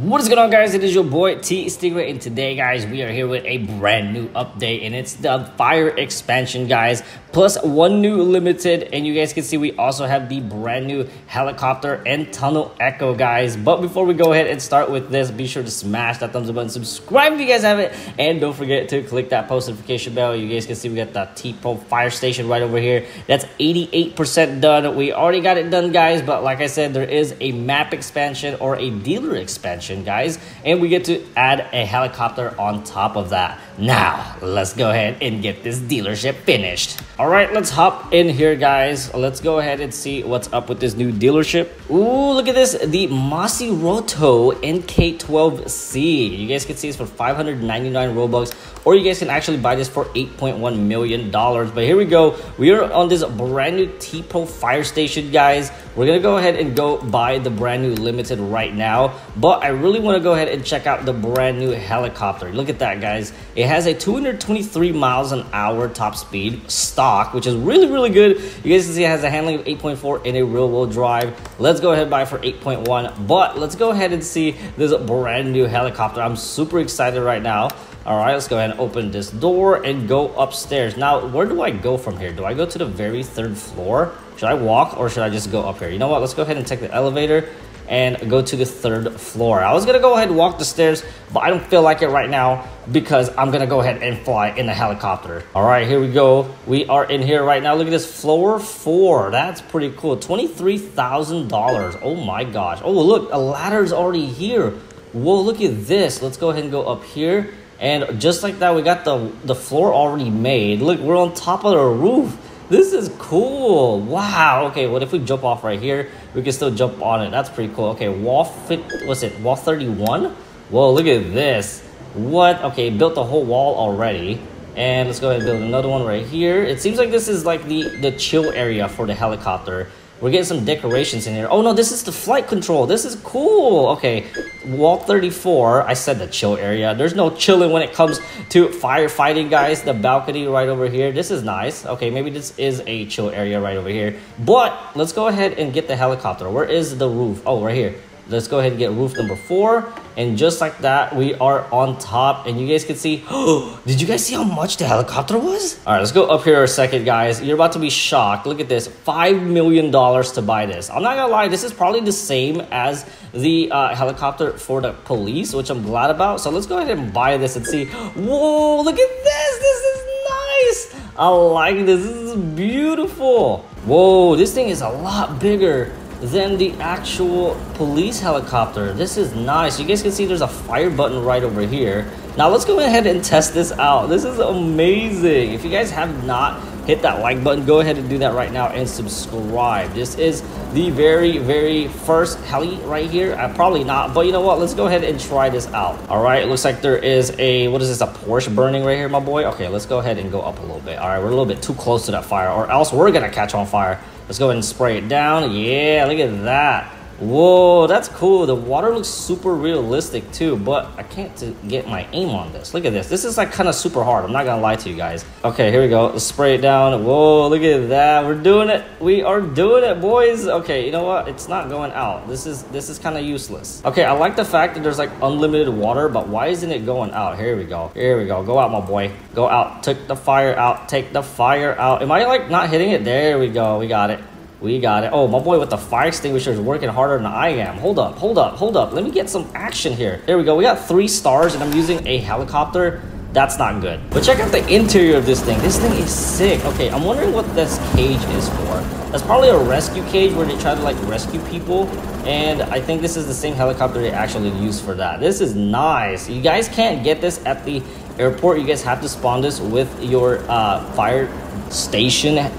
What is going on guys? It is your boy T Stingray and today guys we are here with a brand new update and it's the fire expansion guys plus one new limited and you guys can see we also have the brand new helicopter and tunnel echo guys. But before we go ahead and start with this be sure to smash that thumbs up button subscribe if you guys haven't and don't forget to click that post notification bell. You guys can see we got the T-Pro fire station right over here. That's 88% done. We already got it done guys but like I said there is a map expansion or a dealer expansion guys and we get to add a helicopter on top of that now let's go ahead and get this dealership finished all right, let's hop in here, guys. Let's go ahead and see what's up with this new dealership. Ooh, look at this. The Masiroto NK12C. You guys can see it's for 599 Robux, or you guys can actually buy this for $8.1 million. But here we go. We are on this brand new T-Pro fire station, guys. We're to go ahead and go buy the brand new limited right now. But I really want to go ahead and check out the brand new helicopter. Look at that, guys. It has a 223 miles an hour top speed. Stock, which is really, really good. You guys can see it has a handling of 8.4 in a rear-wheel drive. Let's go ahead and buy for 8.1. But let's go ahead and see this brand new helicopter. I'm super excited right now. All right, let's go ahead and open this door and go upstairs. Now, where do I go from here? Do I go to the very third floor? Should I walk or should I just go up here? You know what? Let's go ahead and take the elevator and go to the third floor. I was gonna go ahead and walk the stairs, but I don't feel like it right now because I'm gonna go ahead and fly in the helicopter. All right, here we go. We are in here right now. Look at this floor four. That's pretty cool. $23,000. Oh my gosh. Oh, look, a ladder's already here. Whoa, look at this. Let's go ahead and go up here. And just like that, we got the, the floor already made. Look, we're on top of the roof. This is cool. Wow. Okay, what if we jump off right here? We can still jump on it. That's pretty cool. Okay, wall fit. What's it? Wall 31? Whoa, look at this. What? Okay, built the whole wall already. And let's go ahead and build another one right here. It seems like this is like the, the chill area for the helicopter. We're getting some decorations in here. Oh no, this is the flight control. This is cool. Okay, wall 34. I said the chill area. There's no chilling when it comes to firefighting, guys. The balcony right over here. This is nice. Okay, maybe this is a chill area right over here. But let's go ahead and get the helicopter. Where is the roof? Oh, right here. Let's go ahead and get roof number four. And just like that, we are on top. And you guys can see, oh, did you guys see how much the helicopter was? All right, let's go up here a second, guys. You're about to be shocked. Look at this, $5 million to buy this. I'm not gonna lie, this is probably the same as the uh, helicopter for the police, which I'm glad about. So let's go ahead and buy this and see. Whoa, look at this, this is nice. I like this, this is beautiful. Whoa, this thing is a lot bigger than the actual police helicopter. This is nice. You guys can see there's a fire button right over here. Now let's go ahead and test this out. This is amazing. If you guys have not hit that like button, go ahead and do that right now and subscribe. This is the very, very first heli right here. Uh, probably not, but you know what? Let's go ahead and try this out. All right, it looks like there is a, what is this, a Porsche burning right here, my boy? Okay, let's go ahead and go up a little bit. All right, we're a little bit too close to that fire or else we're gonna catch on fire. Let's go ahead and spray it down. Yeah, look at that. Whoa, that's cool. The water looks super realistic too, but I can't get my aim on this. Look at this. This is like kind of super hard. I'm not gonna lie to you guys. Okay, here we go. Let's spray it down. Whoa, look at that. We're doing it. We are doing it, boys. Okay, you know what? It's not going out. This is this is kind of useless. Okay, I like the fact that there's like unlimited water, but why isn't it going out? Here we go. Here we go. Go out, my boy. Go out. Take the fire out. Take the fire out. Am I like not hitting it? There we go. We got it. We got it. Oh, my boy with the fire extinguisher is working harder than I am. Hold up, hold up, hold up. Let me get some action here. There we go. We got three stars and I'm using a helicopter. That's not good. But check out the interior of this thing. This thing is sick. Okay, I'm wondering what this cage is for. That's probably a rescue cage where they try to like rescue people. And I think this is the same helicopter they actually use for that. This is nice. You guys can't get this at the airport. You guys have to spawn this with your uh, fire station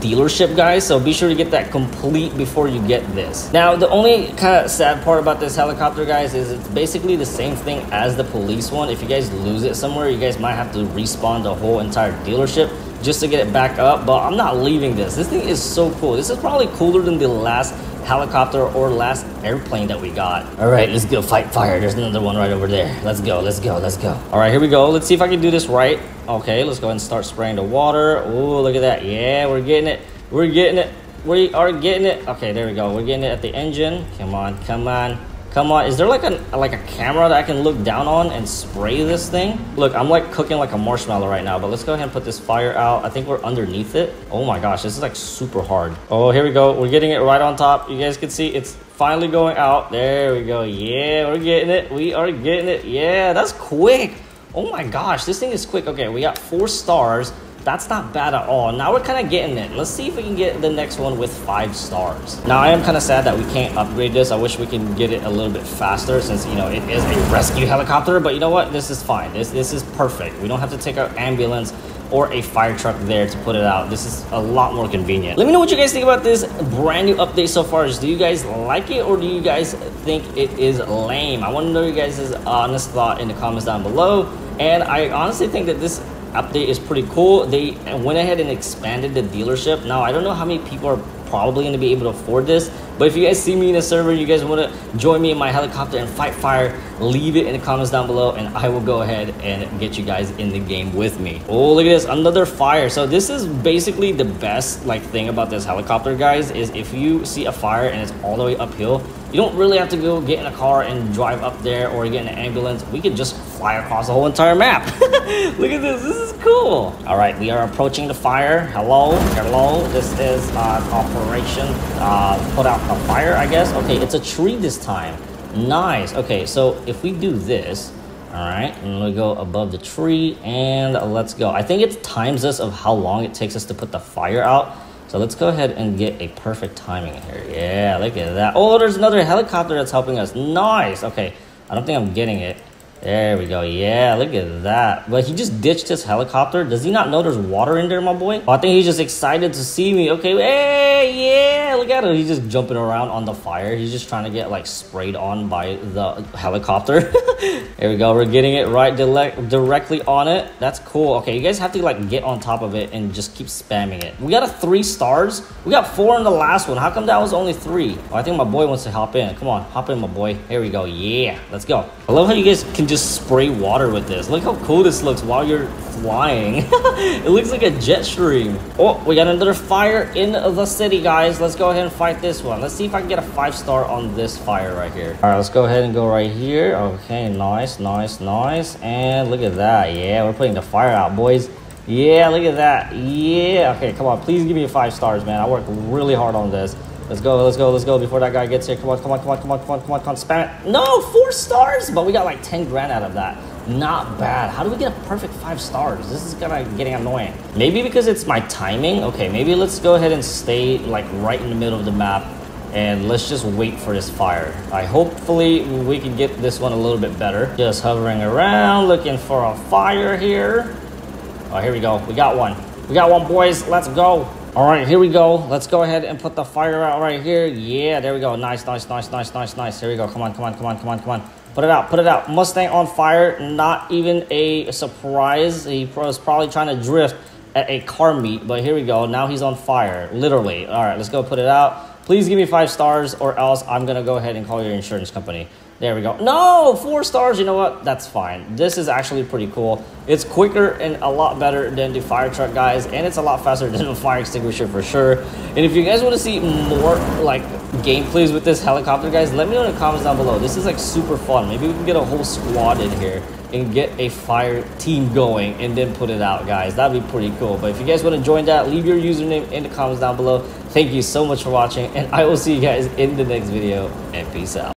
dealership guys so be sure to get that complete before you get this. Now the only kind of sad part about this helicopter guys is it's basically the same thing as the police one. If you guys lose it somewhere you guys might have to respawn the whole entire dealership just to get it back up but i'm not leaving this. This thing is so cool. This is probably cooler than the last helicopter or last airplane that we got. All right, let's go fight fire. There's another one right over there. Let's go, let's go, let's go. All right, here we go. Let's see if I can do this right. Okay, let's go ahead and start spraying the water. Oh, look at that. Yeah, we're getting it. We're getting it. We are getting it. Okay, there we go. We're getting it at the engine. Come on, come on. Come on, is there like a like a camera that I can look down on and spray this thing? Look, I'm like cooking like a marshmallow right now, but let's go ahead and put this fire out. I think we're underneath it. Oh my gosh, this is like super hard. Oh, here we go. We're getting it right on top. You guys can see it's finally going out. There we go. Yeah, we're getting it. We are getting it. Yeah, that's quick. Oh my gosh, this thing is quick. Okay, we got four stars. That's not bad at all. Now we're kind of getting it. Let's see if we can get the next one with five stars. Now I am kind of sad that we can't upgrade this. I wish we can get it a little bit faster since, you know, it is a rescue helicopter. But you know what? This is fine. This, this is perfect. We don't have to take our ambulance or a fire truck there to put it out. This is a lot more convenient. Let me know what you guys think about this brand new update so far. Do you guys like it or do you guys think it is lame? I want to know your guys' honest thought in the comments down below. And I honestly think that this update is pretty cool. They went ahead and expanded the dealership. Now, I don't know how many people are probably going to be able to afford this. But if you guys see me in a server, you guys want to join me in my helicopter and fight fire, leave it in the comments down below and I will go ahead and get you guys in the game with me. Oh, look at this, another fire. So this is basically the best like thing about this helicopter, guys, is if you see a fire and it's all the way uphill, you don't really have to go get in a car and drive up there or get in an ambulance. We can just fly across the whole entire map. Look at this, this is cool. All right, we are approaching the fire. Hello, hello. This is uh, Operation uh, Put Out the Fire, I guess. Okay, it's a tree this time. Nice. Okay, so if we do this, all right, and we go above the tree and let's go. I think it times us of how long it takes us to put the fire out. So let's go ahead and get a perfect timing here. Yeah, look at that. Oh, there's another helicopter that's helping us. Nice. Okay, I don't think I'm getting it. There we go. Yeah, look at that. But he just ditched his helicopter. Does he not know there's water in there, my boy? Oh, I think he's just excited to see me. Okay, hey, yeah, look at him. He's just jumping around on the fire. He's just trying to get like sprayed on by the helicopter. there we go. We're getting it right directly on it. That's cool. Okay, you guys have to like get on top of it and just keep spamming it. We got a three stars. We got four in the last one. How come that was only three? Oh, I think my boy wants to hop in. Come on, hop in, my boy. Here we go. Yeah, let's go. I love how you guys can just spray water with this. Look how cool this looks while you're flying. it looks like a jet stream. Oh, we got another fire in the city, guys. Let's go ahead and fight this one. Let's see if I can get a five star on this fire right here. All right, let's go ahead and go right here. Okay, nice, nice, nice. nice. And look at that. Yeah, we're putting the fire out, boys. Yeah, look at that. Yeah. Okay, come on. Please give me five stars, man. I worked really hard on this. Let's go, let's go, let's go before that guy gets here. Come on, come on, come on, come on, come on, come on, come on, spam it. No, four stars, but we got like 10 grand out of that. Not bad. How do we get a perfect five stars? This is kind of getting annoying. Maybe because it's my timing. Okay, maybe let's go ahead and stay like right in the middle of the map and let's just wait for this fire. I hopefully we can get this one a little bit better. Just hovering around, looking for a fire here. Oh, here we go. We got one. We got one, boys. Let's go. All right, here we go. Let's go ahead and put the fire out right here. Yeah, there we go. Nice, nice, nice, nice, nice, nice. Here we go. Come on, come on, come on, come on, come on. Put it out, put it out. Mustang on fire. Not even a surprise. He was probably trying to drift at a car meet, but here we go. Now he's on fire, literally. All right, let's go put it out. Please give me five stars or else I'm to go ahead and call your insurance company. There we go. No, four stars. You know what? That's fine. This is actually pretty cool. It's quicker and a lot better than the fire truck, guys, and it's a lot faster than the fire extinguisher for sure. And if you guys want to see more like gameplays with this helicopter, guys, let me know in the comments down below. This is like super fun. Maybe we can get a whole squad in here and get a fire team going and then put it out, guys. That'd be pretty cool. But if you guys want to join that, leave your username in the comments down below. Thank you so much for watching, and I will see you guys in the next video, and peace out.